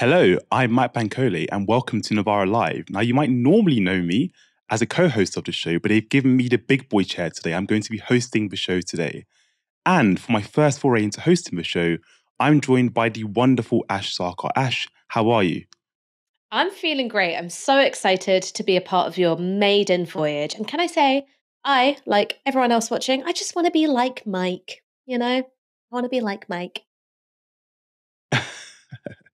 Hello, I'm Mike Bankole, and welcome to Novara Live. Now, you might normally know me as a co host of the show, but they've given me the big boy chair today. I'm going to be hosting the show today. And for my first foray into hosting the show, I'm joined by the wonderful Ash Sarkar. Ash, how are you? I'm feeling great. I'm so excited to be a part of your maiden voyage. And can I say, I, like everyone else watching, I just want to be like Mike, you know? I want to be like Mike.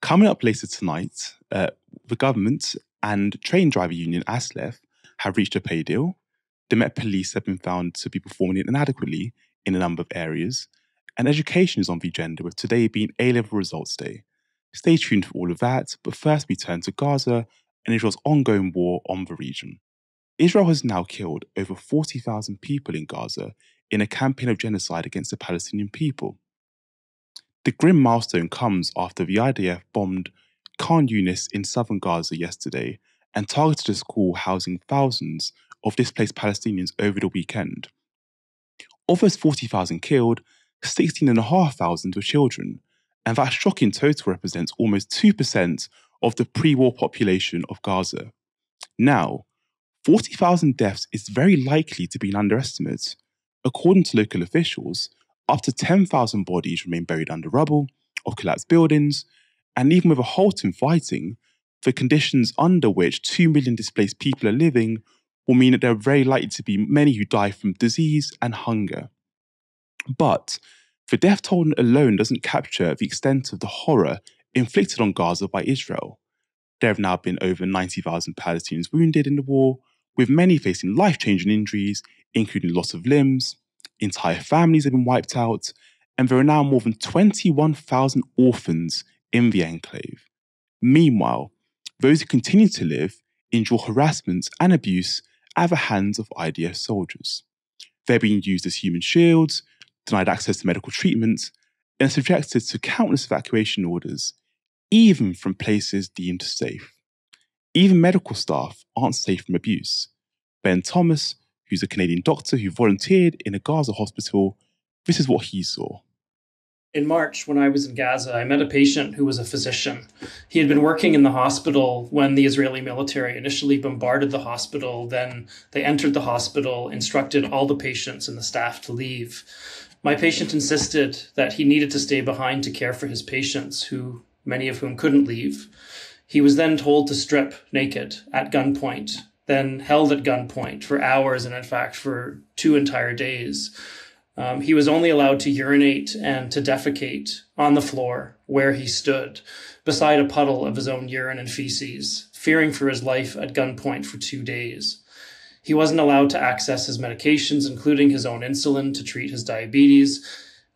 Coming up later tonight, uh, the government and train driver union ASLEF have reached a pay deal. The Met Police have been found to be performing inadequately in a number of areas, and education is on the agenda, with today being A level results day. Stay tuned for all of that, but first we turn to Gaza and Israel's ongoing war on the region. Israel has now killed over 40,000 people in Gaza in a campaign of genocide against the Palestinian people. The grim milestone comes after the IDF bombed Khan Yunis in southern Gaza yesterday and targeted a school housing thousands of displaced Palestinians over the weekend. Of those 40,000 killed, 16,500 were children, and that shocking total represents almost 2% of the pre war population of Gaza. Now, 40,000 deaths is very likely to be an underestimate. According to local officials, up to 10,000 bodies remain buried under rubble of collapsed buildings, and even with a halt in fighting, the conditions under which 2 million displaced people are living will mean that there are very likely to be many who die from disease and hunger. But the death toll alone doesn't capture the extent of the horror inflicted on Gaza by Israel. There have now been over 90,000 Palestinians wounded in the war, with many facing life changing injuries, including loss of limbs, entire families have been wiped out, and there are now more than 21,000 orphans in the enclave. Meanwhile, those who continue to live endure harassment and abuse at the hands of IDF soldiers. They're being used as human shields, denied access to medical treatment, and subjected to countless evacuation orders, even from places deemed safe. Even medical staff aren't safe from abuse. Ben Thomas, who's a Canadian doctor who volunteered in a Gaza hospital, this is what he saw. In March, when I was in Gaza, I met a patient who was a physician. He had been working in the hospital when the Israeli military initially bombarded the hospital. Then they entered the hospital, instructed all the patients and the staff to leave. My patient insisted that he needed to stay behind to care for his patients, who many of whom couldn't leave. He was then told to strip naked at gunpoint, then held at gunpoint for hours and, in fact, for two entire days. Um, he was only allowed to urinate and to defecate on the floor where he stood, beside a puddle of his own urine and feces, fearing for his life at gunpoint for two days. He wasn't allowed to access his medications, including his own insulin to treat his diabetes.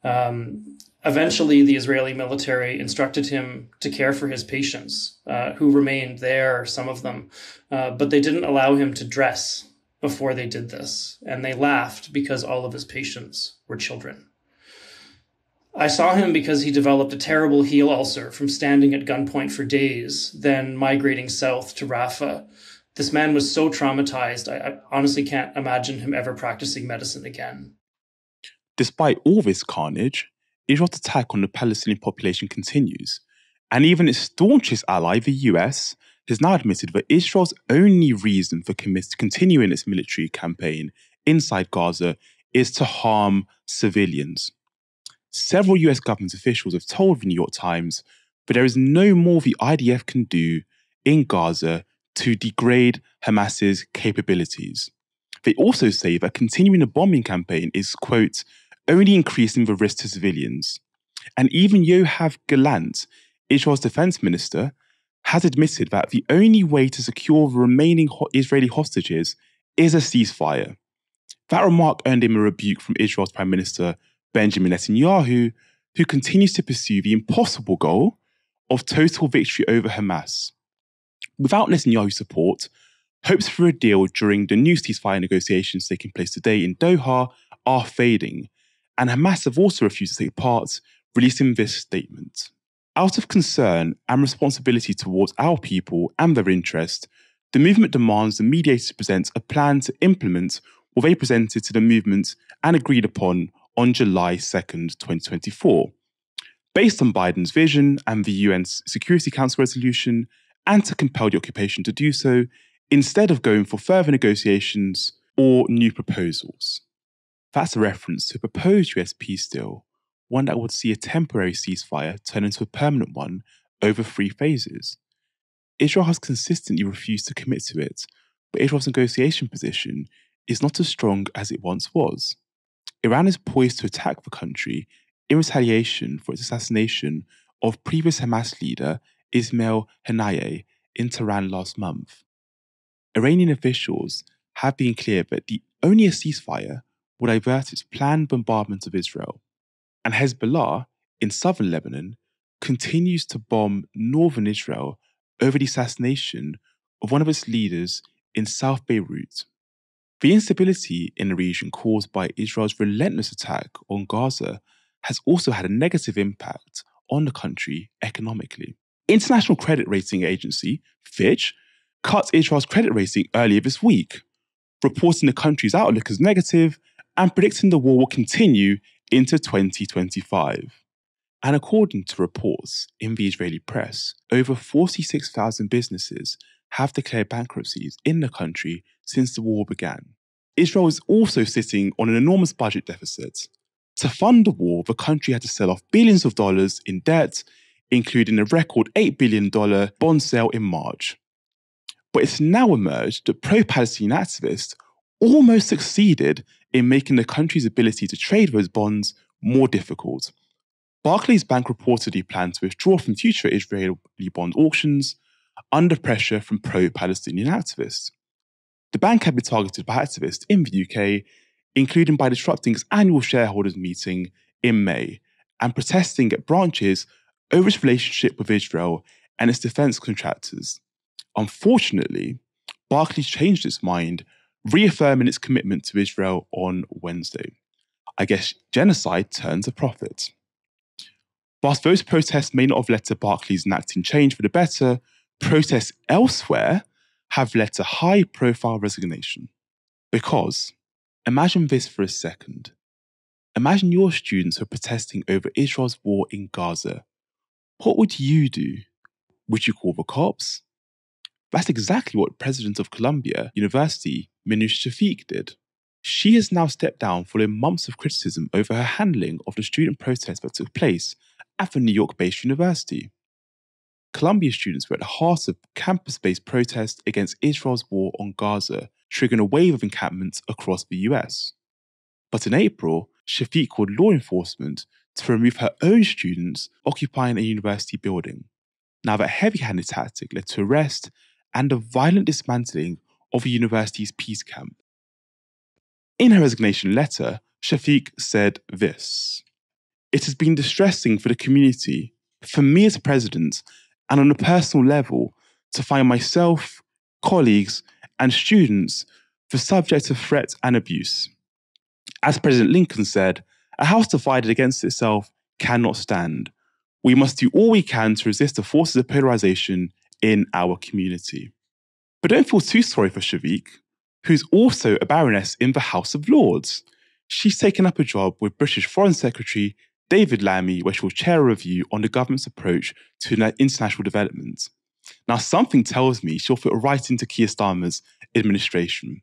Um, eventually, the Israeli military instructed him to care for his patients, uh, who remained there, some of them, uh, but they didn't allow him to dress before they did this, and they laughed because all of his patients were children. I saw him because he developed a terrible heel ulcer from standing at gunpoint for days, then migrating south to Rafah. This man was so traumatized, I, I honestly can't imagine him ever practicing medicine again. Despite all this carnage, Israel's attack on the Palestinian population continues, and even its staunchest ally, the US, has now admitted that Israel's only reason for continuing its military campaign inside Gaza is to harm civilians. Several US government officials have told the New York Times that there is no more the IDF can do in Gaza to degrade Hamas's capabilities. They also say that continuing the bombing campaign is, quote, only increasing the risk to civilians. And even Yoav Gallant, Israel's defense minister, has admitted that the only way to secure the remaining Israeli hostages is a ceasefire. That remark earned him a rebuke from Israel's Prime Minister Benjamin Netanyahu, who continues to pursue the impossible goal of total victory over Hamas. Without Netanyahu's support, hopes for a deal during the new ceasefire negotiations taking place today in Doha are fading, and Hamas have also refused to take part, releasing this statement. Out of concern and responsibility towards our people and their interests, the movement demands the mediators present a plan to implement what they presented to the movement and agreed upon on July 2nd, 2024. based on Biden's vision and the UN's Security Council resolution, and to compel the occupation to do so instead of going for further negotiations or new proposals. That's a reference to a proposed US peace deal, one that would see a temporary ceasefire turn into a permanent one over three phases. Israel has consistently refused to commit to it, but Israel's negotiation position is not as strong as it once was. Iran is poised to attack the country in retaliation for its assassination of previous Hamas leader Ismail Haniyeh in Tehran last month. Iranian officials have been clear that the only a ceasefire will divert its planned bombardment of Israel, and Hezbollah in southern Lebanon continues to bomb northern Israel over the assassination of one of its leaders in South Beirut. The instability in the region caused by Israel's relentless attack on Gaza has also had a negative impact on the country economically. International credit rating agency Fitch cut Israel's credit rating earlier this week, reporting the country's outlook as negative and predicting the war will continue into 2025. And according to reports in the Israeli press, over 46,000 businesses have declared bankruptcies in the country since the war began. Israel is also sitting on an enormous budget deficit. To fund the war, the country had to sell off billions of dollars in debt, including a record $8 billion bond sale in March. But it's now emerged that pro Palestinian activists almost succeeded in making the country's ability to trade those bonds more difficult. Barclays Bank reportedly planned to withdraw from future Israeli bond auctions under pressure from pro Palestinian activists. The bank had been targeted by activists in the UK, including by disrupting its annual shareholders meeting in May and protesting at branches over its relationship with Israel and its defense contractors. Unfortunately, Barclays changed its mind, reaffirming its commitment to Israel on Wednesday. I guess genocide turns a profit. Whilst those protests may not have led to Barclays enacting change for the better, protests elsewhere have led to high profile resignation. Because, imagine this for a second. Imagine your students are protesting over Israel's war in Gaza. What would you do? Would you call the cops? That's exactly what President of Columbia University, Minouche Shafik, did. She has now stepped down following months of criticism over her handling of the student protests that took place at the New York based university. Columbia students were at the heart of campus based protests against Israel's war on Gaza, triggering a wave of encampments across the US. But in April, Shafik called law enforcement to remove her own students occupying a university building. Now, that heavy handed tactic led to arrest and the violent dismantling of a university's peace camp. In her resignation letter, Shafik said this it has been distressing for the community, for me as president, and on a personal level, to find myself, colleagues, and students the subject of threat and abuse. As President Lincoln said, a house divided against itself cannot stand. We must do all we can to resist the forces of polarization in our community. But don't feel too sorry for Shafik, who's also a baroness in the House of Lords. She's taken up a job with British Foreign Secretary David Lammy, where she will chair a review on the government's approach to international development. Now, something tells me she'll fit right into Keir Starmer's administration.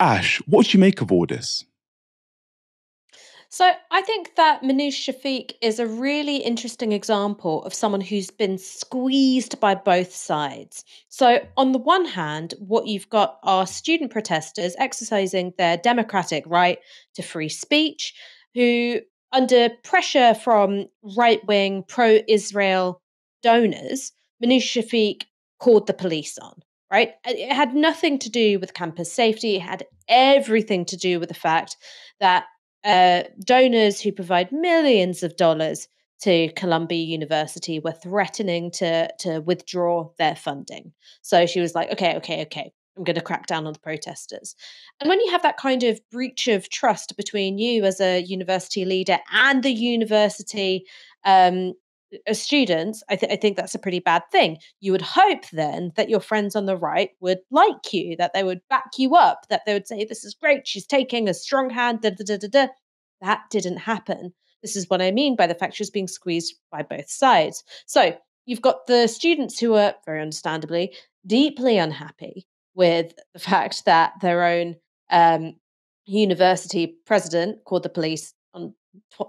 Ash, what do you make of all this? So I think that Minouche Shafik is a really interesting example of someone who's been squeezed by both sides. So on the one hand, what you've got are student protesters exercising their democratic right to free speech, who under pressure from right wing pro Israel donors, Minouche Shafik called the police on, right? It had nothing to do with campus safety. It had everything to do with the fact that uh, donors who provide millions of dollars to Columbia University were threatening to to withdraw their funding. So she was like, okay, okay, okay. I'm going to crack down on the protesters. And when you have that kind of breach of trust between you as a university leader and the university um, as students, I, th- I think that's a pretty bad thing. You would hope then that your friends on the right would like you, that they would back you up, that they would say, This is great, she's taking a strong hand, da, da, da, da, da. That didn't happen. This is what I mean by the fact she was being squeezed by both sides. So you've got the students who are, very understandably, deeply unhappy with the fact that their own um, university president called the police on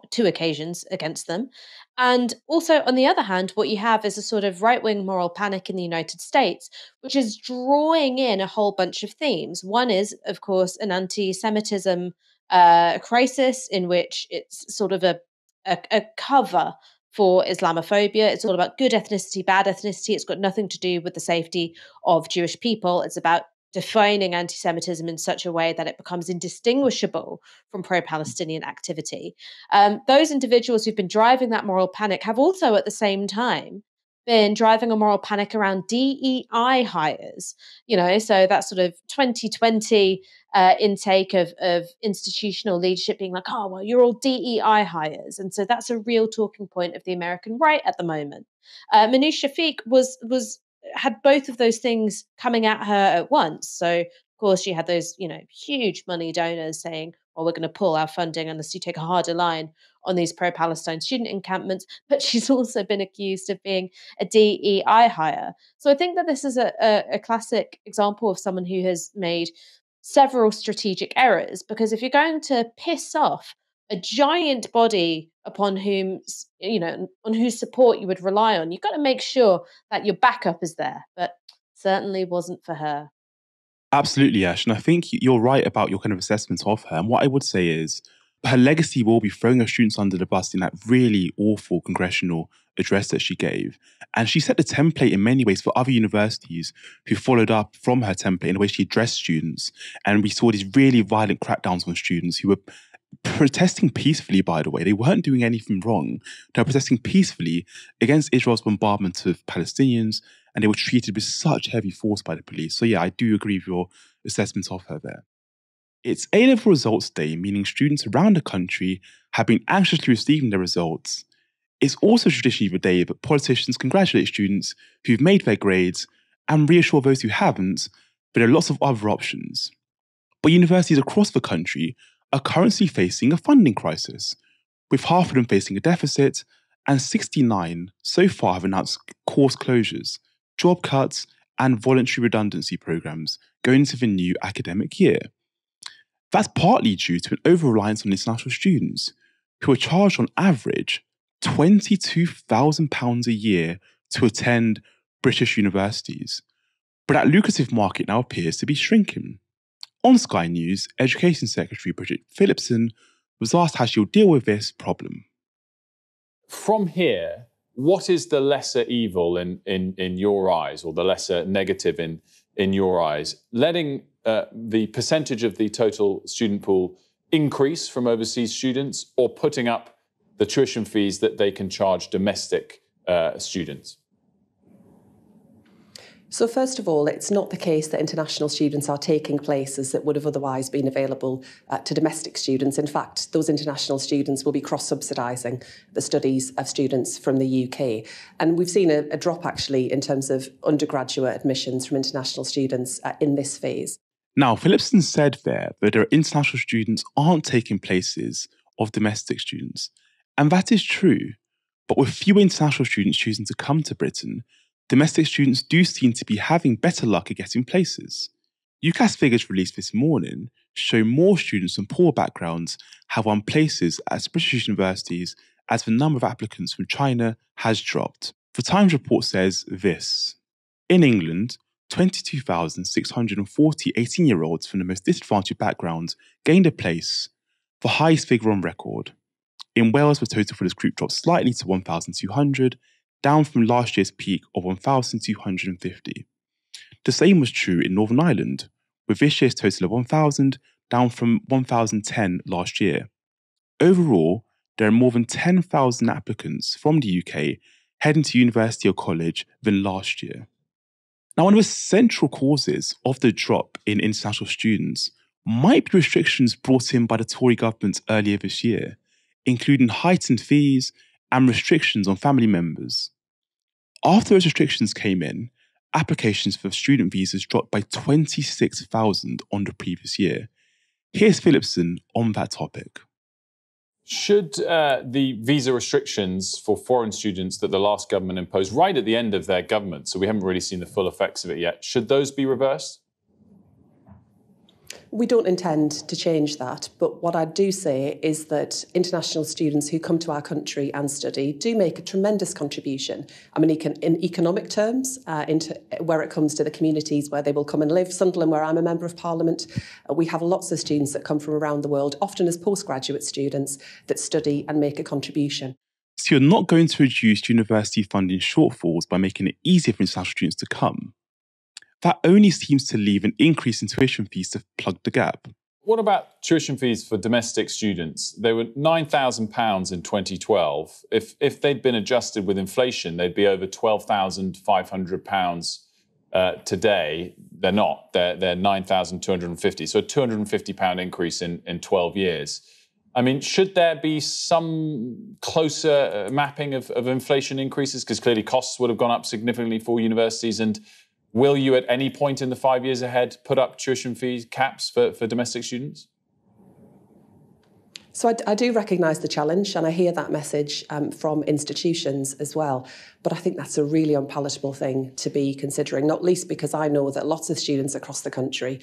two occasions against them. And also, on the other hand, what you have is a sort of right wing moral panic in the United States, which is drawing in a whole bunch of themes. One is, of course, an anti Semitism uh, crisis in which it's sort of a, a, a cover for Islamophobia. It's all about good ethnicity, bad ethnicity. It's got nothing to do with the safety of Jewish people. It's about defining anti Semitism in such a way that it becomes indistinguishable from pro Palestinian activity. Um, those individuals who've been driving that moral panic have also, at the same time, been driving a moral panic around DEI hires. You know, so that sort of 2020 uh, intake of, of institutional leadership being like, oh, well, you're all DEI hires. And so that's a real talking point of the American right at the moment. Uh, Minouche Shafik was was had both of those things coming at her at once. So, of course, she had those, you know, huge money donors saying, well, we're going to pull our funding unless you take a harder line on these pro Palestine student encampments. But she's also been accused of being a DEI hire. So I think that this is a, a, a classic example of someone who has made several strategic errors because if you're going to piss off a giant body upon whom you know on whose support you would rely on you've got to make sure that your backup is there but certainly wasn't for her absolutely ash and i think you're right about your kind of assessment of her and what i would say is her legacy will be throwing her students under the bus in that really awful congressional address that she gave. And she set the template in many ways for other universities who followed up from her template in the way she addressed students. And we saw these really violent crackdowns on students who were protesting peacefully, by the way. They weren't doing anything wrong. They were protesting peacefully against Israel's bombardment of Palestinians, and they were treated with such heavy force by the police. So, yeah, I do agree with your assessment of her there. It's A level results day, meaning students around the country have been anxiously receiving their results. It's also traditionally the day that politicians congratulate students who've made their grades and reassure those who haven't, but there are lots of other options. But universities across the country are currently facing a funding crisis, with half of them facing a deficit, and 69 so far have announced course closures, job cuts, and voluntary redundancy programs going into the new academic year. That's partly due to an over reliance on international students, who are charged on average £22,000 a year to attend British universities. But that lucrative market now appears to be shrinking. On Sky News, Education Secretary Bridget Phillipson was asked how she'll deal with this problem. From here, what is the lesser evil in, in, in your eyes, or the lesser negative in, in your eyes? Letting uh, the percentage of the total student pool increase from overseas students, or putting up the tuition fees that they can charge domestic uh, students? So, first of all, it's not the case that international students are taking places that would have otherwise been available uh, to domestic students. In fact, those international students will be cross subsidising the studies of students from the UK. And we've seen a, a drop actually in terms of undergraduate admissions from international students uh, in this phase. Now, Phillipson said there that their international students aren't taking places of domestic students. And that is true. But with fewer international students choosing to come to Britain, domestic students do seem to be having better luck at getting places. UCAS figures released this morning show more students from poor backgrounds have won places at British universities as the number of applicants from China has dropped. The Times report says this In England, 22,640 18 year olds from the most disadvantaged backgrounds gained a place, the highest figure on record. In Wales, the total for this group dropped slightly to 1,200, down from last year's peak of 1,250. The same was true in Northern Ireland, with this year's total of 1,000 down from 1,010 last year. Overall, there are more than 10,000 applicants from the UK heading to university or college than last year. Now, one of the central causes of the drop in international students might be restrictions brought in by the Tory government earlier this year, including heightened fees and restrictions on family members. After those restrictions came in, applications for student visas dropped by 26,000 on the previous year. Here's Phillipson on that topic. Should uh, the visa restrictions for foreign students that the last government imposed right at the end of their government, so we haven't really seen the full effects of it yet, should those be reversed? We don't intend to change that, but what I do say is that international students who come to our country and study do make a tremendous contribution. I mean, in economic terms, uh, into where it comes to the communities where they will come and live. Sunderland, where I'm a member of Parliament, uh, we have lots of students that come from around the world, often as postgraduate students that study and make a contribution. So you're not going to reduce university funding shortfalls by making it easier for international students to come that only seems to leave an increase in tuition fees to plug the gap. What about tuition fees for domestic students? They were £9,000 in 2012. If, if they'd been adjusted with inflation, they'd be over £12,500 uh, today. They're not. They're, they're 9,250. So a £250 increase in, in 12 years. I mean, should there be some closer uh, mapping of, of inflation increases? Because clearly costs would have gone up significantly for universities and Will you at any point in the five years ahead put up tuition fees caps for, for domestic students? So I, I do recognise the challenge, and I hear that message um, from institutions as well. But I think that's a really unpalatable thing to be considering, not least because I know that lots of students across the country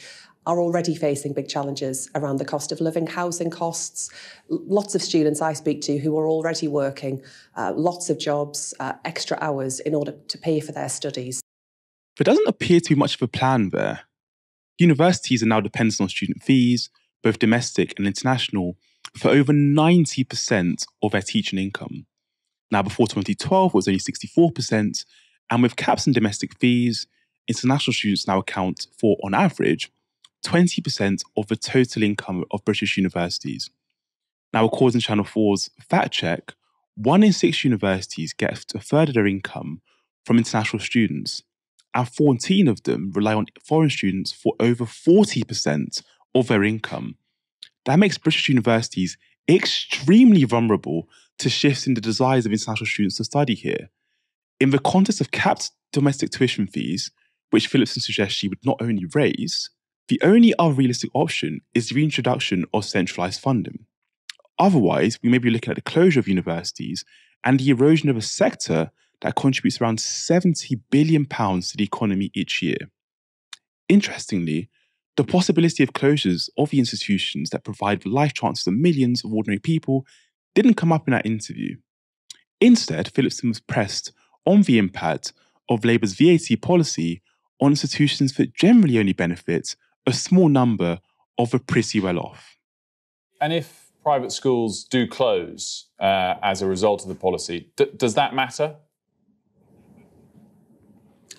are already facing big challenges around the cost of living, housing costs. Lots of students I speak to who are already working uh, lots of jobs, uh, extra hours in order to pay for their studies. There doesn't appear to be much of a plan there. Universities are now dependent on student fees, both domestic and international, for over 90% of their teaching income. Now, before 2012, it was only 64%, and with caps and domestic fees, international students now account for, on average, 20% of the total income of British universities. Now, according to Channel 4's Fact Check, one in six universities get a third of their income from international students, and 14 of them rely on foreign students for over 40% of their income. That makes British universities extremely vulnerable to shifts in the desires of international students to study here. In the context of capped domestic tuition fees, which Phillipson suggests she would not only raise, the only other realistic option is the reintroduction of centralised funding. Otherwise, we may be looking at the closure of universities and the erosion of a sector that contributes around 70 billion pounds to the economy each year. Interestingly, the possibility of closures of the institutions that provide life chances to millions of ordinary people didn't come up in that interview. Instead, Phillipson was pressed on the impact of Labour's VAT policy on institutions that generally only benefit a small number of the pretty well off. And if private schools do close uh, as a result of the policy, d- does that matter?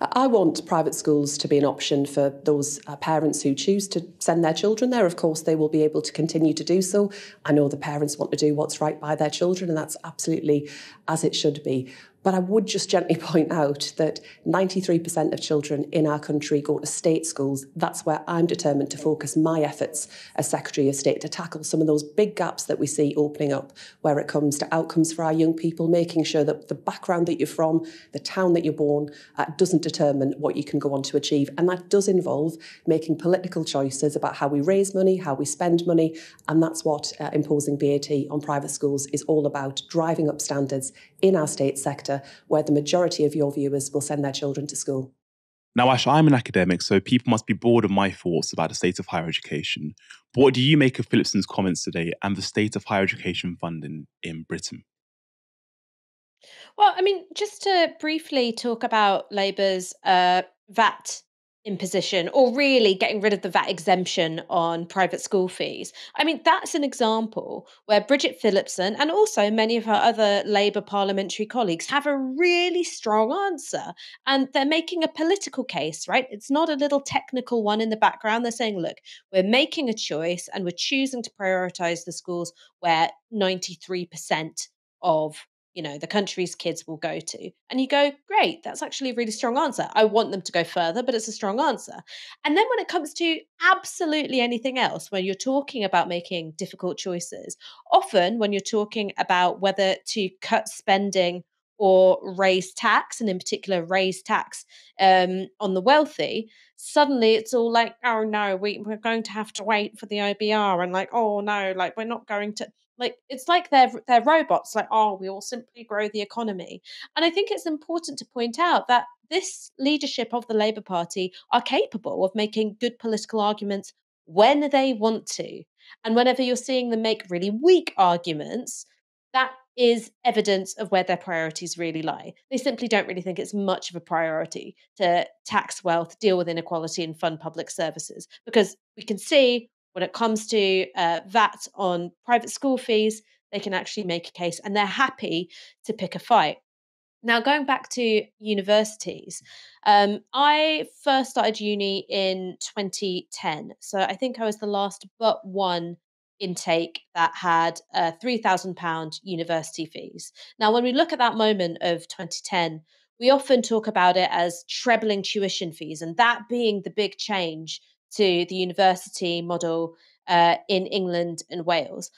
I want private schools to be an option for those uh, parents who choose to send their children there. Of course, they will be able to continue to do so. I know the parents want to do what's right by their children, and that's absolutely as it should be. But I would just gently point out that 93% of children in our country go to state schools. That's where I'm determined to focus my efforts as Secretary of State to tackle some of those big gaps that we see opening up where it comes to outcomes for our young people, making sure that the background that you're from, the town that you're born, uh, doesn't determine what you can go on to achieve. And that does involve making political choices about how we raise money, how we spend money. And that's what uh, imposing VAT on private schools is all about driving up standards in our state sector where the majority of your viewers will send their children to school. Now, Ash, I'm an academic, so people must be bored of my thoughts about the state of higher education. But what do you make of Phillipson's comments today and the state of higher education funding in Britain? Well, I mean, just to briefly talk about Labour's uh, VAT imposition or really getting rid of the VAT exemption on private school fees. I mean, that's an example where Bridget Phillipson and also many of her other Labour parliamentary colleagues have a really strong answer. And they're making a political case, right? It's not a little technical one in the background. They're saying, look, we're making a choice and we're choosing to prioritize the schools where 93% of you know the country's kids will go to and you go great that's actually a really strong answer. I want them to go further but it's a strong answer. And then when it comes to absolutely anything else when you're talking about making difficult choices often when you're talking about whether to cut spending or raise tax and in particular raise tax um, on the wealthy suddenly it's all like oh no we, we're going to have to wait for the obr and like oh no like we're not going to Like it's like they're they're robots. Like oh, we will simply grow the economy. And I think it's important to point out that this leadership of the Labour Party are capable of making good political arguments when they want to. And whenever you're seeing them make really weak arguments, that is evidence of where their priorities really lie. They simply don't really think it's much of a priority to tax wealth, deal with inequality, and fund public services. Because we can see when it comes to uh, VAT on private school fees, they can actually make a case and they're happy to pick a fight. Now, going back to universities, um, I first started uni in 2010. So I think I was the last but one intake that had uh, £3,000 university fees. Now, when we look at that moment of 2010, we often talk about it as trebling tuition fees, and that being the big change to the university model uh, in England and Wales.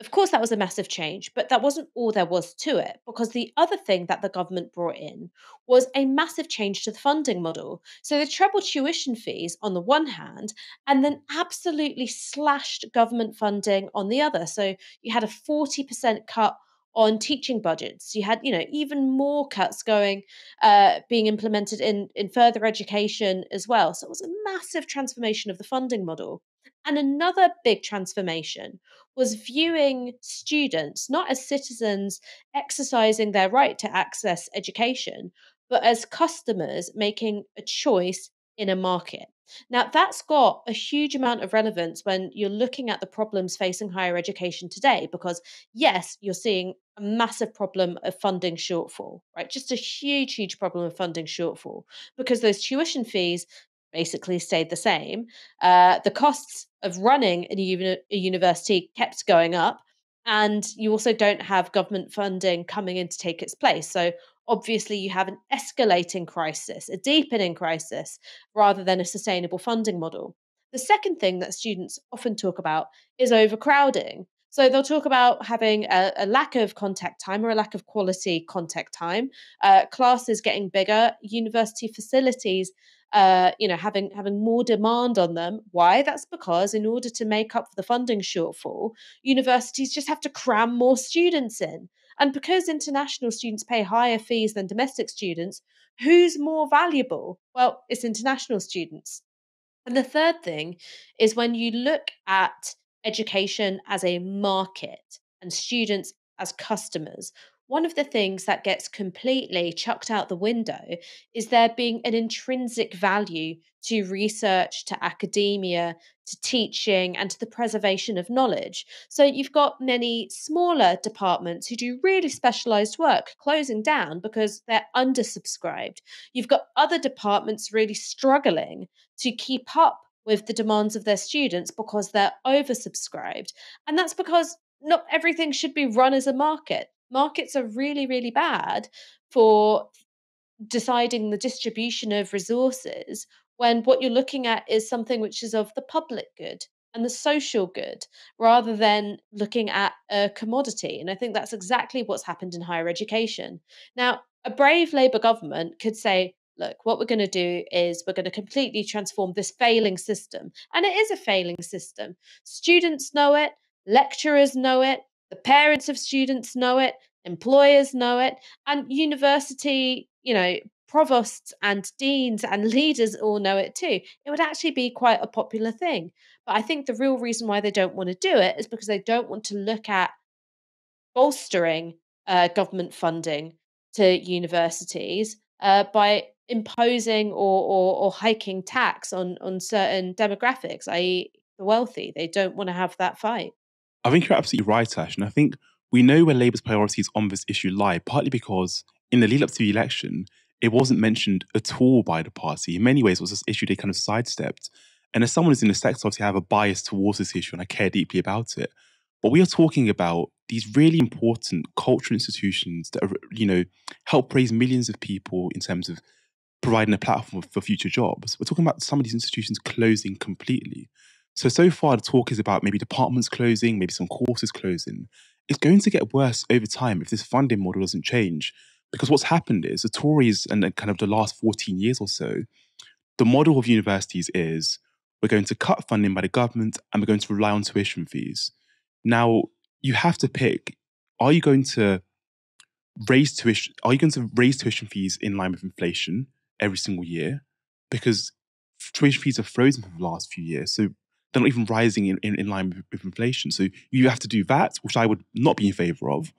Of course, that was a massive change, but that wasn't all there was to it, because the other thing that the government brought in was a massive change to the funding model. So they trebled tuition fees on the one hand, and then absolutely slashed government funding on the other. So you had a 40% cut on teaching budgets. You had, you know, even more cuts going, uh, being implemented in in further education as well. So it was a massive transformation of the funding model. And another big transformation was viewing students not as citizens exercising their right to access education, but as customers making a choice in a market. Now, that's got a huge amount of relevance when you're looking at the problems facing higher education today, because yes, you're seeing a massive problem of funding shortfall, right? Just a huge, huge problem of funding shortfall because those tuition fees basically stayed the same. Uh, the costs of running a, uni- a university kept going up, and you also don't have government funding coming in to take its place. So obviously you have an escalating crisis, a deepening crisis, rather than a sustainable funding model. The second thing that students often talk about is overcrowding. So they'll talk about having a, a, lack of contact time or a lack of quality contact time, uh, classes getting bigger, university facilities uh, you know, having having more demand on them. Why? That's because in order to make up for the funding shortfall, universities just have to cram more students in. And because international students pay higher fees than domestic students, who's more valuable? Well, it's international students. And the third thing is when you look at education as a market and students as customers, one of the things that gets completely chucked out the window is there being an intrinsic value to research, to academia, to teaching, and to the preservation of knowledge. So you've got many smaller departments who do really specialized work closing down because they're undersubscribed. You've got other departments really struggling to keep up with the demands of their students because they're oversubscribed. And that's because not everything should be run as a market markets are really, really bad for deciding the distribution of resources when what you're looking at is something which is of the public good and the social good rather than looking at a commodity. And I think that's exactly what's happened in higher education. Now, a brave Labour government could say, look, what we're going to do is we're going to completely transform this failing system. And it is a failing system. Students know it, lecturers know it, the parents of students know it, employers know it, and university, you know, provosts and deans and leaders all know it too. It would actually be quite a popular thing. But I think the real reason why they don't want to do it is because they don't want to look at bolstering uh, government funding to universities uh, by imposing or, or, or hiking tax on on certain demographics, i.e., the wealthy. They don't want to have that fight. I think you're absolutely right, Ash. And I think we know where Labour's priorities on this issue lie, partly because in the lead up to the election, it wasn't mentioned at all by the party. In many ways, it was this issue they kind of sidestepped. And as someone who's in the sector, obviously I have a bias towards this issue and I care deeply about it. But we are talking about these really important cultural institutions that are, you know, help raise millions of people in terms of providing a platform for future jobs. We're talking about some of these institutions closing completely. So, so far, the talk is about maybe departments closing, maybe some courses closing. It's going to get worse over time if this funding model doesn't change. Because what's happened is the Tories and kind of the last 14 years or so, the model of universities is we're going to cut funding by the government and we're going to rely on tuition fees. Now, you have to pick are you going to raise tuition are you going to raise tuition fees in line with inflation every single year? Because tuition fees are frozen for the last few years. So they're not even rising in, in, in line with, with inflation. So you have to do that, which I would not be in favor of,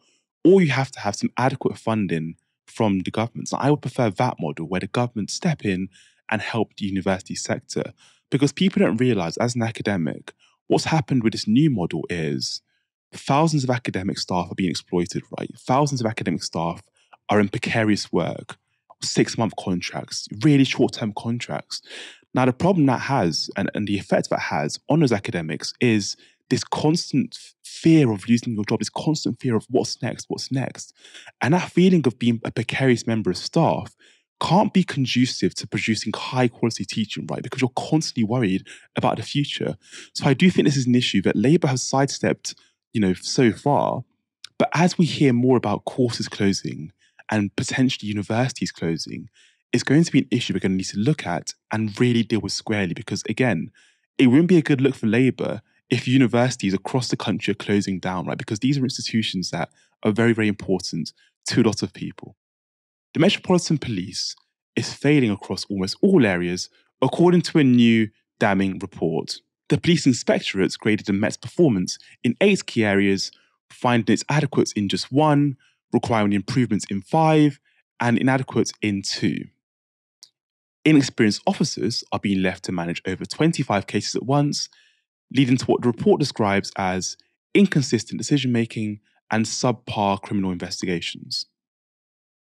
or you have to have some adequate funding from the government. So I would prefer that model where the government step in and help the university sector. Because people don't realize, as an academic, what's happened with this new model is thousands of academic staff are being exploited, right? Thousands of academic staff are in precarious work, six month contracts, really short term contracts. Now, the problem that has and, and the effect that has on those academics is this constant fear of losing your job, this constant fear of what's next, what's next. And that feeling of being a precarious member of staff can't be conducive to producing high quality teaching, right? Because you're constantly worried about the future. So I do think this is an issue that Labour has sidestepped, you know, so far. But as we hear more about courses closing and potentially universities closing, it's going to be an issue we're going to need to look at and really deal with squarely because, again, it wouldn't be a good look for Labour if universities across the country are closing down, right? Because these are institutions that are very, very important to a lot of people. The Metropolitan Police is failing across almost all areas, according to a new damning report. The police inspectorates graded the Met's performance in eight key areas, finding it's adequate in just one, requiring improvements in five, and inadequate in two. Inexperienced officers are being left to manage over 25 cases at once, leading to what the report describes as inconsistent decision making and subpar criminal investigations.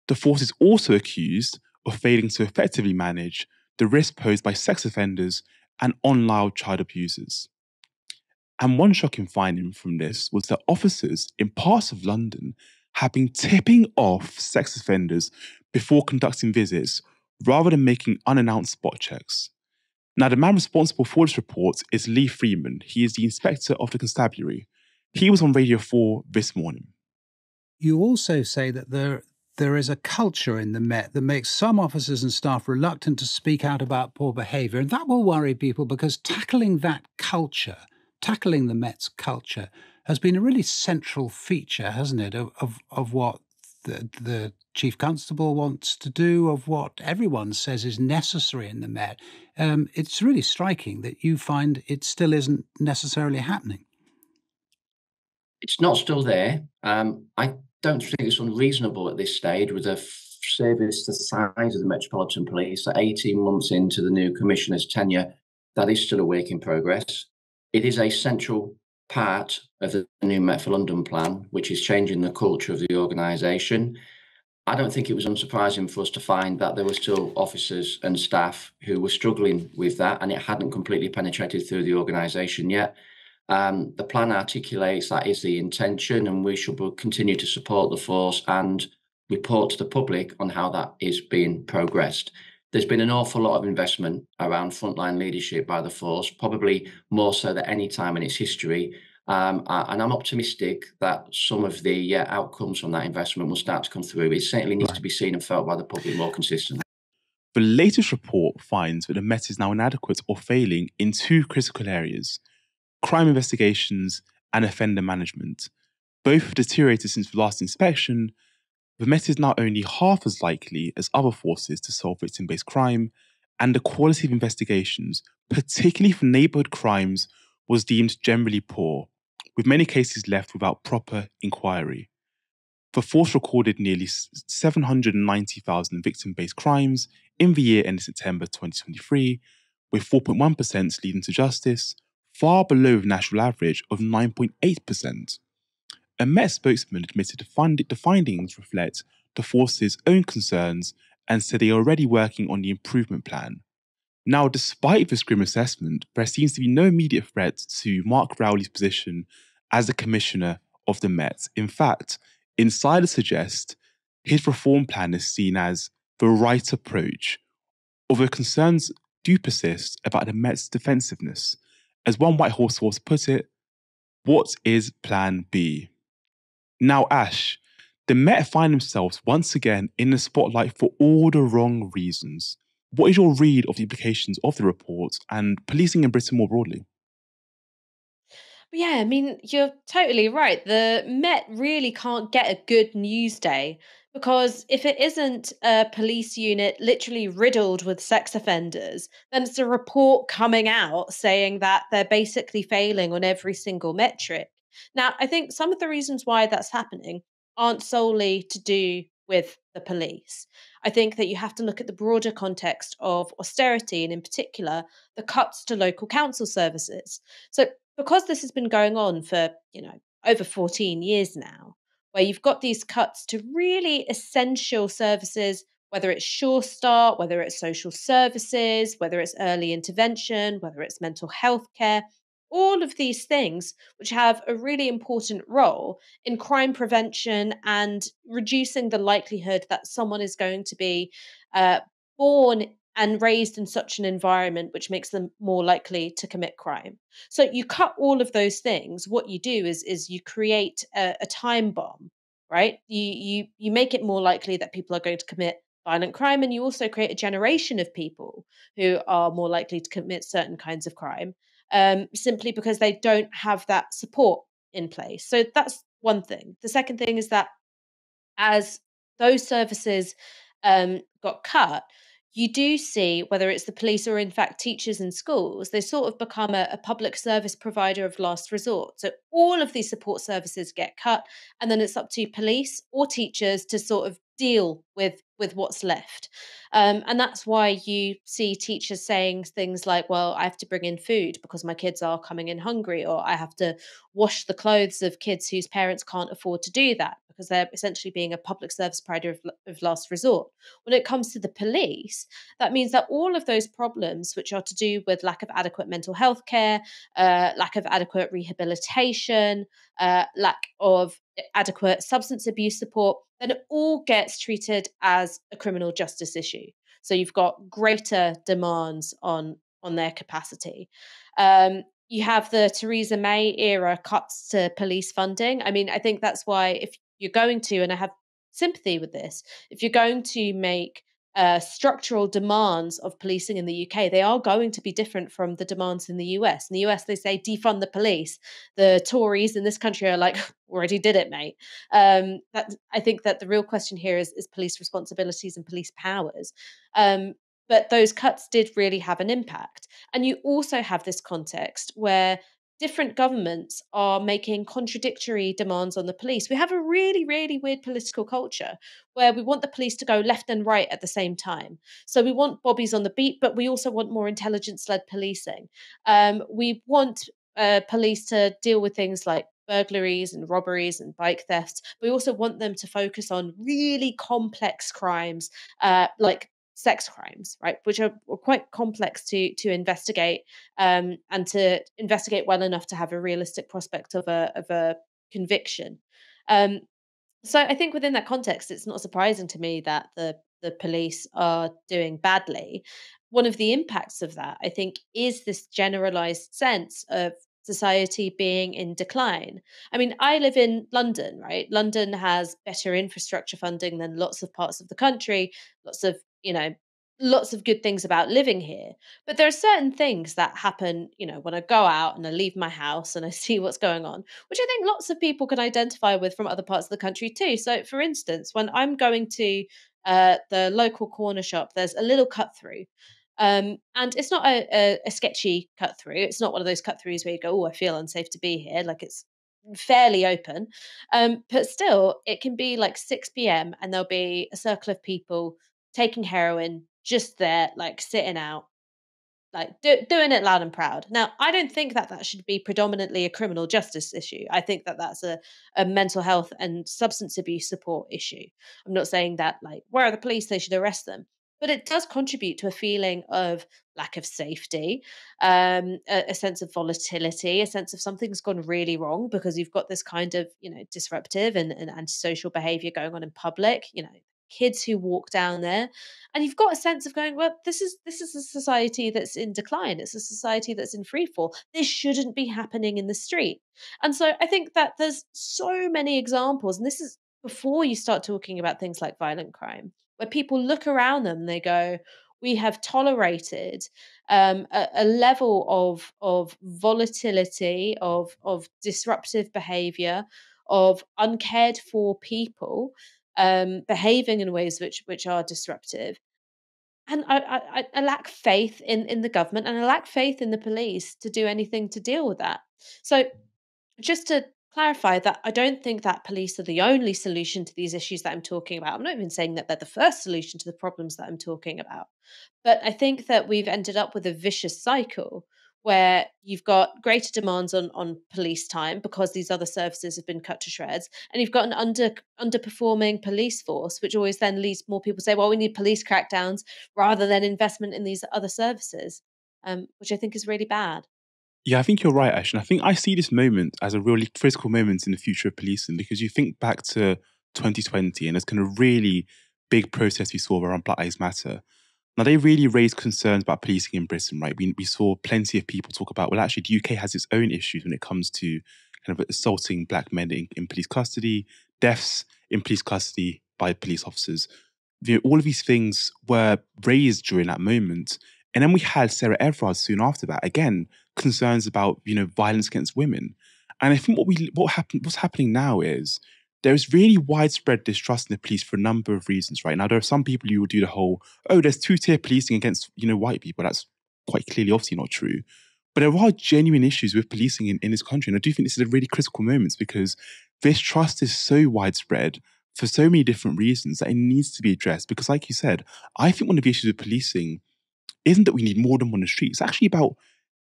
The force is also accused of failing to effectively manage the risk posed by sex offenders and online child abusers. And one shocking finding from this was that officers in parts of London have been tipping off sex offenders before conducting visits rather than making unannounced spot checks. Now, the man responsible for this report is Lee Freeman. He is the inspector of the constabulary. He was on Radio 4 this morning. You also say that there, there is a culture in the Met that makes some officers and staff reluctant to speak out about poor behaviour. And that will worry people because tackling that culture, tackling the Met's culture, has been a really central feature, hasn't it, of, of, of what the, the chief constable wants to do, of what everyone says is necessary in the Met. Um, it's really striking that you find it still isn't necessarily happening. It's not still there. Um, I don't think it's unreasonable at this stage with a service the size of the Metropolitan Police, that 18 months into the new commissioner's tenure, that is still a work in progress. It is a central part of the new Met for London plan, which is changing the culture of the organisation. I don't think it was unsurprising for us to find that there were still officers and staff who were struggling with that, and it hadn't completely penetrated through the organisation yet. Um, the plan articulates that is the intention, and we should continue to support the force and report to the public on how that is being progressed. There's been an awful lot of investment around frontline leadership by the force, probably more so than any time in its history. Um, and I'm optimistic that some of the uh, outcomes from that investment will start to come through. It certainly needs right. to be seen and felt by the public more consistently. The latest report finds that the Met is now inadequate or failing in two critical areas crime investigations and offender management. Both have deteriorated since the last inspection. The Met is now only half as likely as other forces to solve victim based crime, and the quality of investigations, particularly for neighbourhood crimes, was deemed generally poor with many cases left without proper inquiry. The force recorded nearly 790,000 victim based crimes in the year ending September 2023, with 4.1% leading to justice, far below the national average of 9.8%. A Met spokesman admitted the findings reflect the force's own concerns and said they are already working on the improvement plan. Now, despite this grim assessment, there seems to be no immediate threat to Mark Rowley's position as the commissioner of the Met. In fact, insiders suggest his reform plan is seen as the right approach, although concerns do persist about the Met's defensiveness. As one Whitehall source put it, what is Plan B? Now, Ash, the Met find themselves once again in the spotlight for all the wrong reasons. What is your read of the implications of the report and policing in Britain more broadly? Yeah, I mean, you're totally right. The Met really can't get a good news day because if it isn't a police unit literally riddled with sex offenders, then it's a report coming out saying that they're basically failing on every single metric. Now, I think some of the reasons why that's happening aren't solely to do with the police. I think that you have to look at the broader context of austerity and, in particular, the cuts to local council services. So, because this has been going on for, you know, over 14 years now, where you've got these cuts to really essential services, whether it's Sure Start, whether it's social services, whether it's early intervention, whether it's mental health care, all of these things which have a really important role in crime prevention and reducing the likelihood that someone is going to be uh, born and raised in such an environment which makes them more likely to commit crime. So you cut all of those things. What you do is is you create a, a time bomb, right? You you you make it more likely that people are going to commit violent crime, and you also create a generation of people who are more likely to commit certain kinds of crime, um, simply because they don't have that support in place. So that's one thing. The second thing is that as those services um, got cut, you do see whether it's the police or in fact teachers in schools they sort of become a, a, public service provider of last resort so all of these support services get cut and then it's up to police or teachers to sort of deal with with what's left. Um, and that's why you see teachers saying things like well i have to bring in food because my kids are coming in hungry or i have to wash the clothes of kids whose parents can't afford to do that because they're essentially being a public service provider of, of last resort. When it comes to the police that means that all of those problems which are to do with lack of adequate mental health care uh, lack of adequate rehabilitation uh, lack of adequate substance abuse support, then it all gets treated as a criminal justice issue. So you've got greater demands on on their capacity. Um, you have the Theresa May era cuts to police funding. I mean, I think that's why if you're going to, and I have sympathy with this, if you're going to make uh, structural demands of policing in the UK, they are going to be different from the demands in the US. In the US, they say defund the police. The Tories in this country are like, already did it, mate. Um, that I think that the real question here is, is police responsibilities and police powers. Um, but those cuts did really have an impact. And you also have this context where different governments are making contradictory demands on the police. We have a really, really weird political culture where we want the police to go left and right at the same time. So we want bobbies on the beat, but we also want more intelligence led policing. Um, we want uh, police to deal with things like burglaries and robberies and bike thefts. We also want them to focus on really complex crimes uh, like sex crimes, right, which are, quite complex to to investigate um, and to investigate well enough to have a realistic prospect of a of a conviction. Um, so I think within that context, it's not surprising to me that the the police are doing badly. One of the impacts of that, I think, is this generalized sense of society being in decline. I mean, I live in London, right? London has better infrastructure funding than lots of parts of the country, lots of you know, lots of good things about living here. But there are certain things that happen, you know, when I go out and I leave my house and I see what's going on, which I think lots of people can identify with from other parts of the country too. So, for instance, when I'm going to uh, the local corner shop, there's a little cut through. Um, and it's not a, a, a sketchy cut through. It's not one of those cut throughs where you go, oh, I feel unsafe to be here. Like it's fairly open. Um, but still, it can be like 6 p.m. and there'll be a circle of people taking heroin, just there, like sitting out, like do, doing it loud and proud. Now, I don't think that that should be predominantly a criminal justice issue. I think that that's a, a mental health and substance abuse support issue. I'm not saying that, like, where are the police? They should arrest them. But it does contribute to a feeling of lack of safety, um, a, a sense of volatility, a sense of something's gone really wrong because you've got this kind of, you know, disruptive and, and antisocial behavior going on in public. You know, kids who walk down there and you've got a sense of going well this is this is a society that's in decline. It's a society that's in free fall this shouldn't be happening in the street. And so i think that there's so many examples and this is before you start talking about things like violent crime where people look around them they go we have tolerated um, a, a, level of of volatility, of of disruptive behaviour, of uncared for people um, behaving in ways which which are disruptive. And I, I, I lack faith in, in the government and I lack faith in the police to do anything to deal with that. So, just to clarify that I don't think that police are the only solution to these issues that I'm talking about. I'm not even saying that they're the first solution to the problems that I'm talking about. But I think that we've ended up with a vicious cycle where you've got greater demands on, on police time because these other services have been cut to shreds, and you've got an under underperforming police force, which always then leads more people say, well, we need police crackdowns rather than investment in these other services, um, which I think is really bad. Yeah, I think you're right, Ash. And I think I see this moment as a really critical moment in the future of policing because you think back to 2020 and there's kind of really big protest we saw around Black Lives Matter. Now, they really raised concerns about policing in Britain, right? We, we saw plenty of people talk about, well, actually, the UK has its own issues when it comes to kind of assaulting black men in, in police custody, deaths in police custody by police officers. You know, all of these things were raised during that moment. And then we had Sarah Everard soon after that. Again, concerns about you know violence against women. And I think what we what happened what's happening now is there is really widespread distrust in the police for a number of reasons. Right now, there are some people who will do the whole oh, there's two tier policing against you know white people. That's quite clearly obviously not true. But there are genuine issues with policing in, in this country. And I do think this is a really critical moment because this trust is so widespread for so many different reasons that it needs to be addressed. Because, like you said, I think one of the issues with policing isn't that we need more than one on the street. It's actually about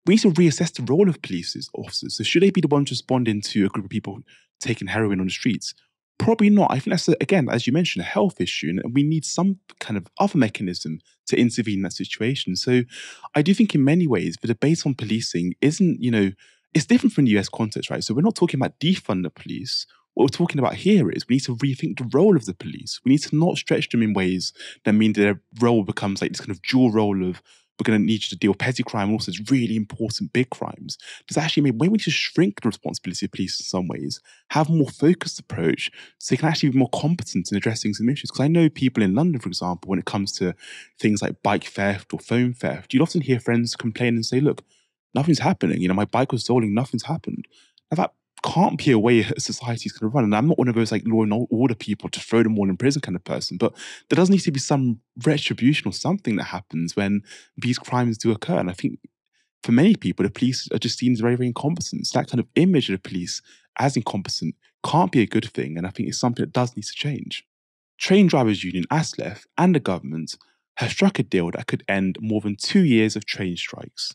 we need to reassess the role of police officers. So should they be the ones responding to a group of people taking heroin on the streets? Probably not. I think that's, a, again, as you mentioned, a health issue, and we need some kind of other mechanism to intervene in that situation. So I do think in many ways, the debate on policing isn't, you know, it's different from the US context, right? So we're not talking about defund the police. What we're talking about here is we need to rethink the role of the police. We need to not stretch them in ways that mean their role becomes like this kind of dual role of we're going to need you to deal with petty crime and also it's really important big crimes. Does actually mean maybe we need to shrink the responsibility of police in some ways, have a more focused approach so they can actually be more competent in addressing some issues. Because I know people in London, for example, when it comes to things like bike theft or phone theft, you'd often hear friends complain and say, look, nothing's happening. You know, my bike was stolen, nothing's happened. Now that can't be a way society's going to run. And I'm not one of those like law and order people to throw them all in prison kind of person, but there does need to be some retribution or something that happens when these crimes do occur. And I think for many people, the police are just seen as very, very incompetent. So that kind of image of the police as incompetent can't be a good thing. And I think it's something that does need to change. Train Drivers Union, ASLEF, and the government have struck a deal that could end more than two years of train strikes.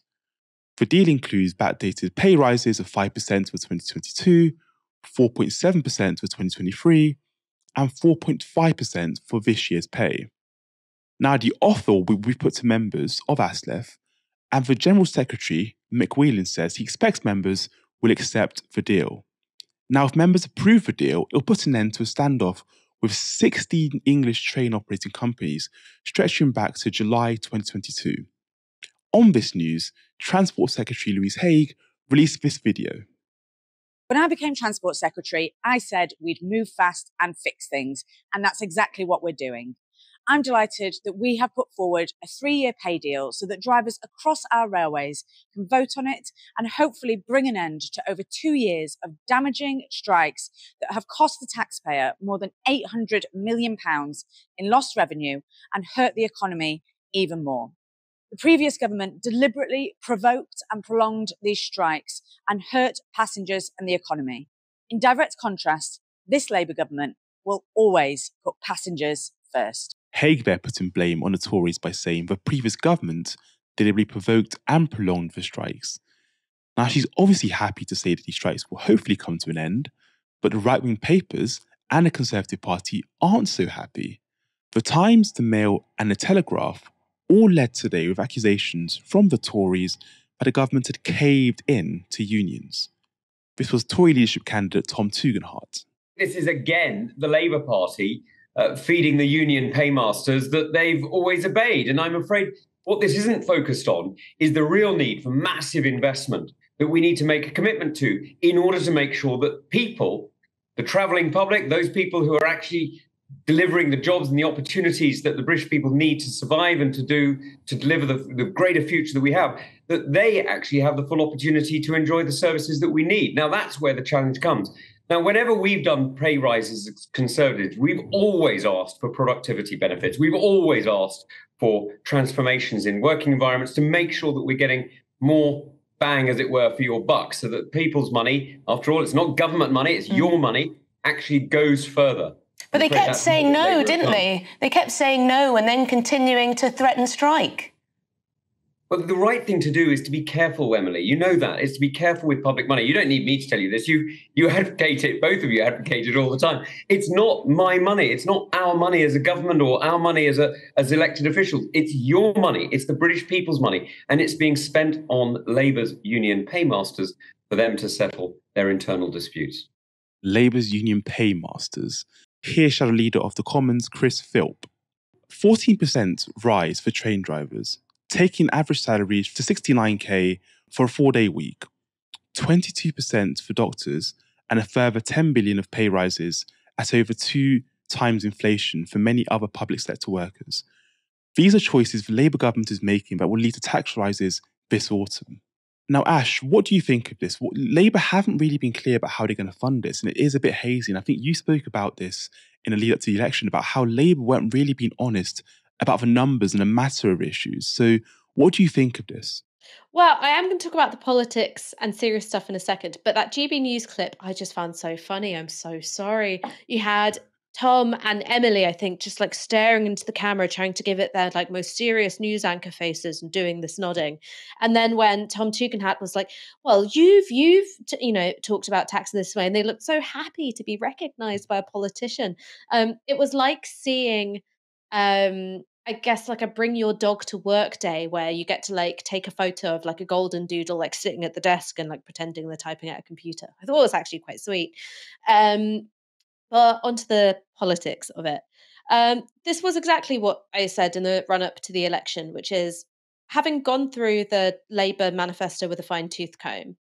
The deal includes backdated pay rises of 5% for 2022, 4.7% for 2023, and 4.5% for this year's pay. Now, the offer will be put to members of ASLEF, and the General Secretary, Mick Whelan, says he expects members will accept the deal. Now, if members approve the deal, it'll put an end to a standoff with 16 English train operating companies stretching back to July 2022. On this news, Transport Secretary Louise Haigh released this video. When I became Transport Secretary, I said we'd move fast and fix things, and that's exactly what we're doing. I'm delighted that we have put forward a three year pay deal so that drivers across our railways can vote on it and hopefully bring an end to over two years of damaging strikes that have cost the taxpayer more than £800 million in lost revenue and hurt the economy even more. The previous government deliberately provoked and prolonged these strikes and hurt passengers and the economy. In direct contrast, this Labour government will always put passengers first. Haigh there putting blame on the Tories by saying the previous government deliberately provoked and prolonged the strikes. Now, she's obviously happy to say that these strikes will hopefully come to an end, but the right wing papers and the Conservative Party aren't so happy. The Times, the Mail, and the Telegraph all led today with accusations from the Tories that the government had caved in to unions. This was Tory leadership candidate Tom Tugendhat. This is again the Labour Party uh, feeding the union paymasters that they've always obeyed. And I'm afraid what this isn't focused on is the real need for massive investment that we need to make a commitment to in order to make sure that people, the travelling public, those people who are actually delivering the jobs and the opportunities that the British people need to survive and to do to deliver the, the greater future that we have, that they actually have the full opportunity to enjoy the services that we need. Now that's where the challenge comes. Now, whenever we've done pay rises as conservatives, we've always asked for productivity benefits. We've always asked for transformations in working environments to make sure that we're getting more bang, as it were, for your buck, so that people's money, after all, it's not government money, it's mm. your money, actually goes further. But they kept saying no, didn't they? They kept saying no and then continuing to threaten strike. But the right thing to do is to be careful, Emily. You know that is to be careful with public money. You don't need me to tell you this. You you advocate it. Both of you advocate it all the time. It's not my money. It's not our money as a government or our money as a as elected officials. It's your money. It's the British people's money, and it's being spent on Labour's union paymasters for them to settle their internal disputes. Labour's union paymasters. Here, Shadow Leader of the Commons, Chris Philp. 14% rise for train drivers taking average salaries to 69k for a four day week, 22% for doctors, and a further 10 billion of pay rises at over two times inflation for many other public sector workers. These are choices the Labour government is making that will lead to tax rises this autumn. Now, Ash, what do you think of this? Labour haven't really been clear about how they're going to fund this, and it is a bit hazy. And I think you spoke about this in a lead up to the election about how Labour weren't really being honest about the numbers and the matter of issues. So, what do you think of this? Well, I am going to talk about the politics and serious stuff in a second, but that GB News clip I just found so funny. I'm so sorry. You had Tom and Emily, I think, just like staring into the camera, trying to give it their like most serious news anchor faces and doing this nodding. And then when Tom Tugendhat was like, "Well, you've you've t- you know talked about tax in this way," and they looked so happy to be recognised by a politician. Um, it was like seeing um I guess like a bring your dog to work day where you get to like take a photo of like a golden doodle like sitting at the desk and like pretending they're typing at a computer. I thought it was actually quite sweet. Um, but onto the politics of it. Um, this was exactly what I said in the run up to the election, which is having gone through the Labour manifesto with a fine tooth comb,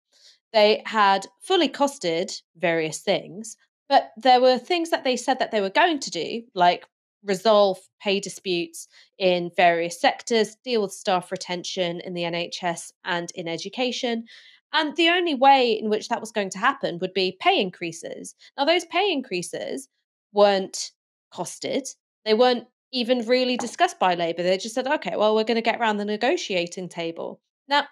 they had fully costed various things, but there were things that they said that they were going to do, like resolve pay disputes in various sectors, deal with staff retention in the NHS and in education. And the only way in which that was going to happen would be pay increases. Now, those pay increases weren't costed, they weren't even really discussed by Labour. They just said, okay, well, we're going to get around the negotiating table. Now,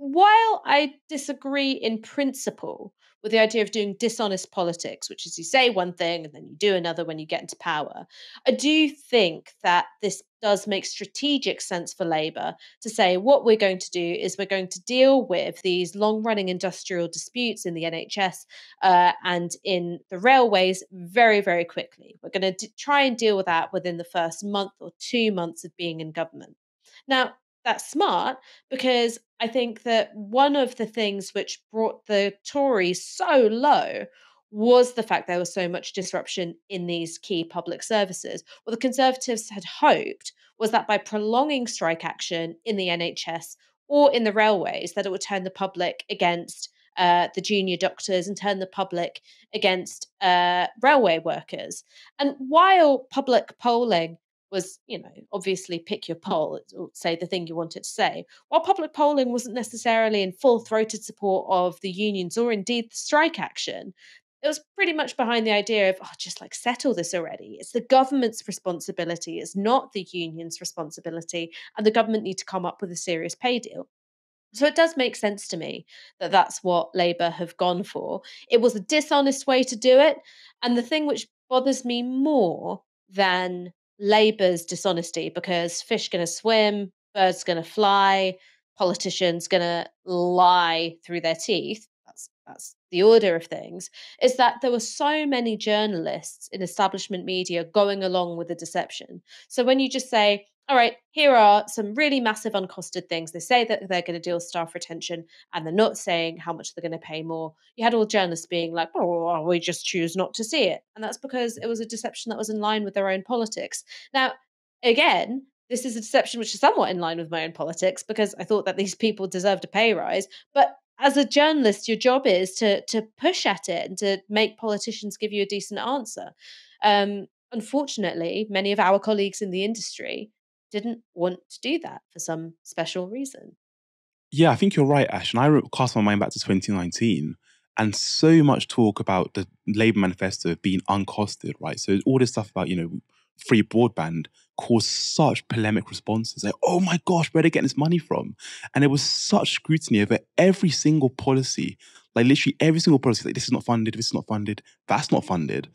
while I disagree in principle with the idea of doing dishonest politics, which is you say one thing and then you do another when you get into power, I do think that this does make strategic sense for Labour to say what we're going to do is we're going to deal with these long running industrial disputes in the NHS uh, and in the railways very, very quickly. We're going to d- try and deal with that within the first month or two months of being in government. Now, that's smart because I think that one of the things which brought the Tories so low was the fact there was so much disruption in these key public services. What the Conservatives had hoped was that by prolonging strike action in the NHS or in the railways, that it would turn the public against uh, the junior doctors and turn the public against uh, railway workers. And while public polling was, you know, obviously pick your poll, say the thing you wanted to say. While public polling wasn't necessarily in full throated support of the unions or indeed the strike action, it was pretty much behind the idea of, oh, just like settle this already. It's the government's responsibility, it's not the union's responsibility, and the government need to come up with a serious pay deal. So it does make sense to me that that's what Labour have gone for. It was a dishonest way to do it. And the thing which bothers me more than Labour's dishonesty because fish going to swim, birds going to fly, politicians going to lie through their teeth. That's that's the order of things. Is that there were so many journalists in establishment media going along with the deception. So when you just say, all right, here are some really massive uncosted things. They say that they're going to deal with staff retention and they're not saying how much they're going to pay more. You had all journalists being like, oh, we just choose not to see it. And that's because it was a deception that was in line with their own politics. Now, again, this is a deception which is somewhat in line with my own politics because I thought that these people deserved a pay rise. But as a journalist, your job is to to push at it and to make politicians give you a decent answer. Um, unfortunately, many of our colleagues in the industry didn't want to do that for some special reason. Yeah, I think you're right, Ash. And I cast my mind back to 2019 and so much talk about the Labour manifesto being uncosted, right? So all this stuff about, you know, free broadband caused such polemic responses. Like, oh my gosh, where are they getting this money from? And there was such scrutiny over every single policy, like literally every single policy, like this is not funded, this is not funded, that's not funded.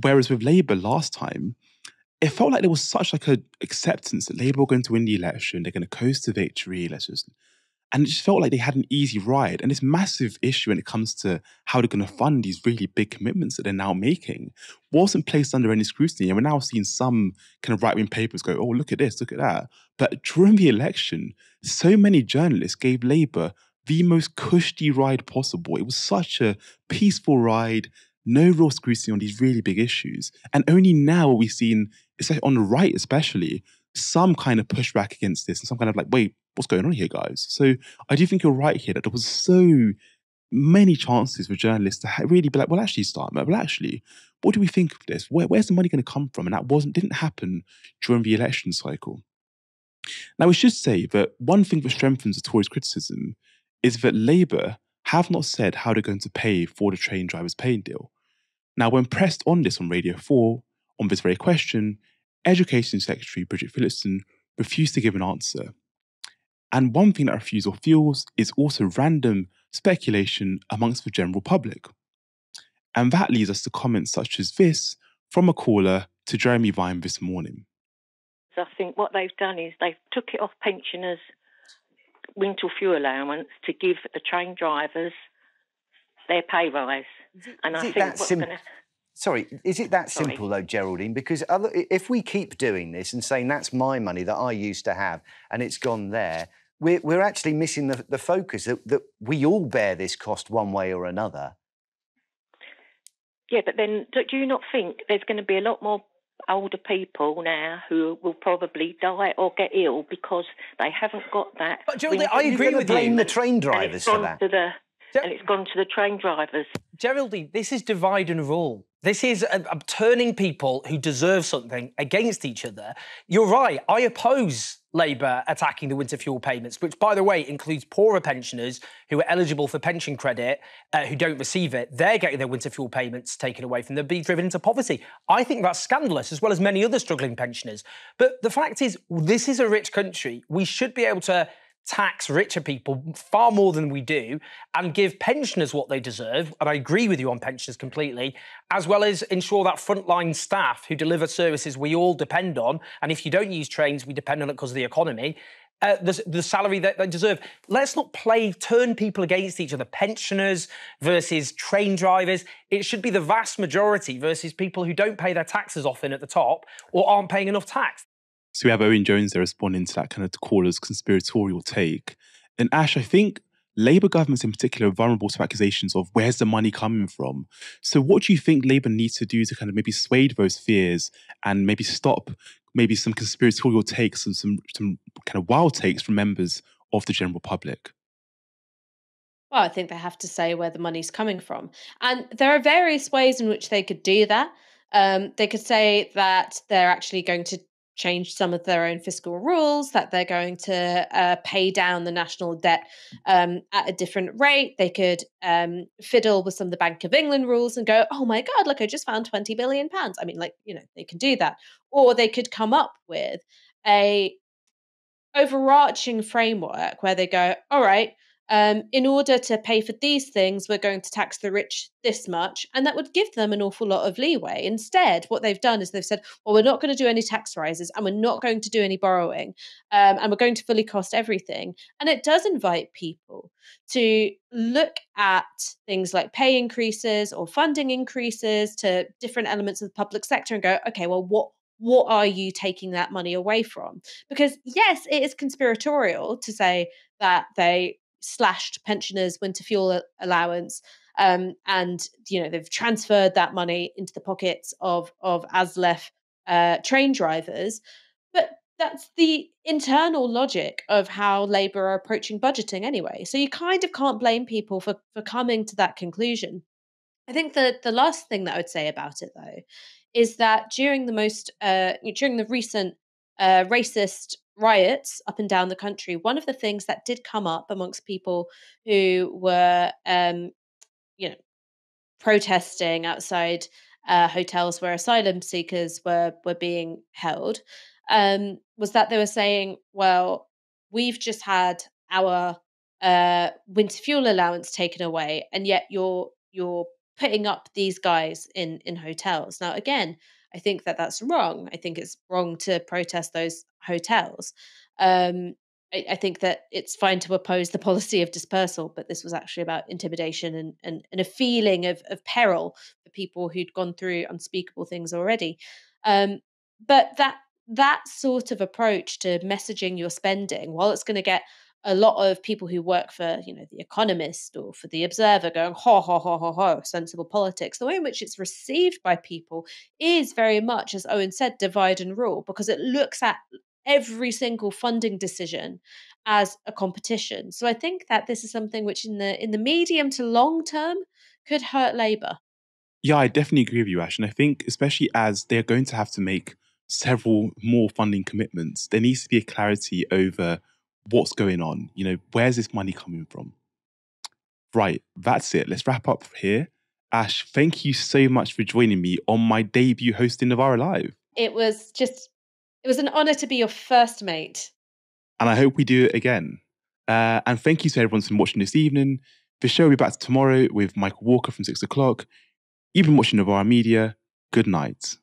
Whereas with Labour last time, it felt like there was such like a acceptance that Labour were going to win the election, they're going to coast to victory. Let's just and it just felt like they had an easy ride. And this massive issue when it comes to how they're going to fund these really big commitments that they're now making wasn't placed under any scrutiny. And we're now seeing some kind of right wing papers go, oh, look at this, look at that. But during the election, so many journalists gave Labour the most cushy ride possible. It was such a peaceful ride, no real scrutiny on these really big issues. And only now are we seeing, on the right especially, some kind of pushback against this and some kind of like, wait, what's going on here, guys? So I do think you're right here that there was so many chances for journalists to really be like, well, actually, start, well, actually, what do we think of this? Where, where's the money going to come from? And that wasn't didn't happen during the election cycle. Now, we should say that one thing that strengthens the Tories' criticism is that Labour have not said how they're going to pay for the train drivers' pay deal. Now, when pressed on this on Radio 4, on this very question, Education Secretary Bridget Phillipson refused to give an answer. And one thing that refusal fuels is also random speculation amongst the general public. And that leads us to comments such as this from a caller to Jeremy Vine this morning. I think what they've done is they've took it off pensioners' winter fuel allowance to give the train drivers their pay rise. And I think what's sim- gonna... Sorry, is it that Sorry. simple though, Geraldine? Because other, if we keep doing this and saying that's my money that I used to have and it's gone there, we're, we're actually missing the, the focus that, that we all bear this cost one way or another. Yeah, but then do you not think there's going to be a lot more older people now who will probably die or get ill because they haven't got that? But Geraldine, I agree with blame you. the train drivers for that. Ger- and it's gone to the train drivers. Geraldine, this is divide and rule. This is uh, turning people who deserve something against each other. You're right. I oppose Labour attacking the winter fuel payments, which, by the way, includes poorer pensioners who are eligible for pension credit uh, who don't receive it. They're getting their winter fuel payments taken away from them, being driven into poverty. I think that's scandalous, as well as many other struggling pensioners. But the fact is, this is a rich country. We should be able to tax richer people far more than we do and give pensioners what they deserve. And I agree with you on pensioners completely, as well as ensure that frontline staff who deliver services we all depend on. And if you don't use trains, we depend on it because of the economy. Uh, the, the, salary that they deserve. Let's not play, turn people against each other. Pensioners versus train drivers. It should be the vast majority versus people who don't pay their taxes often at the top or aren't paying enough tax. So we have Owen Jones there responding to that kind of caller's conspiratorial take. And Ash, I think Labour governments in particular are vulnerable to accusations of where's the money coming from. So what do you think Labour needs to do to kind of maybe sway those fears and maybe stop maybe some conspiratorial takes and some some kind of wild takes from members of the general public? Well, I think they have to say where the money's coming from. And there are various ways in which they could do that. Um, they could say that they're actually going to change some of their own fiscal rules, that they're going to uh, pay down the national debt um, at a different rate. They could um, fiddle with some of the Bank of England rules and go, oh my God, look, I just found 20 billion pounds. I mean, like, you know, they can do that. Or they could come up with a overarching framework where they go, all right, um, in order to pay for these things, we're going to tax the rich this much. And that would give them an awful lot of leeway. Instead, what they've done is they've said, well, we're not going to do any tax rises and we're not going to do any borrowing um, and we're going to fully cost everything. And it does invite people to look at things like pay increases or funding increases to different elements of the public sector and go, okay, well, what what are you taking that money away from? Because yes, it is conspiratorial to say that they slashed pensioners' winter fuel allowance. Um, and you know they've transferred that money into the pockets of of ASLEF uh, train drivers, but that's the internal logic of how Labour are approaching budgeting anyway. So you kind of can't blame people for for coming to that conclusion. I think that the last thing that I would say about it though is that during the most uh, during the recent uh, racist riots up and down the country, one of the things that did come up amongst people who were, um, you know, protesting outside uh, hotels where asylum seekers were were being held, um, was that they were saying, "Well, we've just had our uh, winter fuel allowance taken away, and yet you're you're putting up these guys in in hotels." Now, again, I think that that's wrong. I think it's wrong to protest those hotels. Um, I, I, think that it's fine to oppose the policy of dispersal, but this was actually about intimidation and, and, and a feeling of, of peril for people who'd gone through unspeakable things already. Um, but that that sort of approach to messaging your spending, while it's going to get a lot of people who work for, you know, the Economist or for the Observer going, ho, ho, ho, ho, ho, sensible politics. The way in which it's received by people is very much, as Owen said, divide and rule, because it looks at every single funding decision as a competition. So I think that this is something which in the in the medium to long term could hurt Labour. Yeah, I definitely agree with you, Ash. And I think especially as they're going to have to make several more funding commitments, there needs to be a clarity over what's going on? You know, where's this money coming from? Right, that's it. Let's wrap up here. Ash, thank you so much for joining me on my debut hosting Novara Live. It was just, it was an honor to be your first mate. And I hope we do it again. Uh, and thank you to everyone for watching this evening. The show will be back tomorrow with Michael Walker from six o'clock. You've been watching Novara Media. Good night.